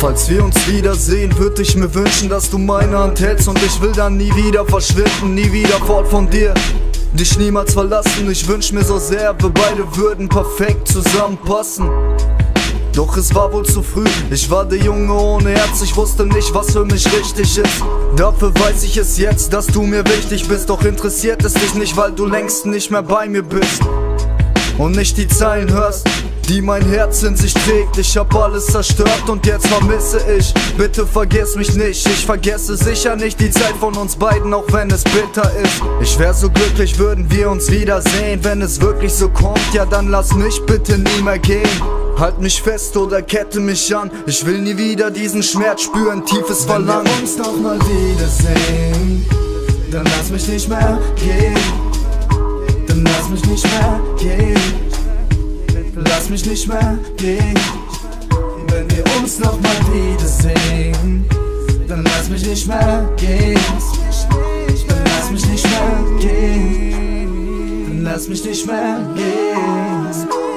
Falls wir uns wiedersehen, würde ich mir wünschen, dass du meine Hand hältst Und ich will dann nie wieder verschwinden, nie wieder fort von dir Dich niemals verlassen, ich wünsch mir so sehr, wir beide würden perfekt zusammenpassen doch es war wohl zu früh, ich war der Junge ohne Herz, ich wusste nicht, was für mich richtig ist. Dafür weiß ich es jetzt, dass du mir wichtig bist, doch interessiert es dich nicht, weil du längst nicht mehr bei mir bist. Und nicht die Zeilen hörst, die mein Herz in sich trägt. Ich hab alles zerstört und jetzt vermisse ich. Bitte vergiss mich nicht, ich vergesse sicher nicht die Zeit von uns beiden, auch wenn es bitter ist. Ich wär so glücklich, würden wir uns wiedersehen. Wenn es wirklich so kommt, ja dann lass mich bitte nie mehr gehen. Halt mich fest oder kette mich an. Ich will nie wieder diesen Schmerz spüren, tiefes Verlangen. Wenn wir uns noch mal wiedersehen, dann lass mich nicht mehr gehen. Dann lass mich nicht mehr gehen. Lass mich nicht mehr gehen. Wenn wir uns noch mal wiedersehen, dann lass mich nicht mehr gehen. Dann lass mich nicht mehr gehen. Dann lass mich nicht mehr gehen.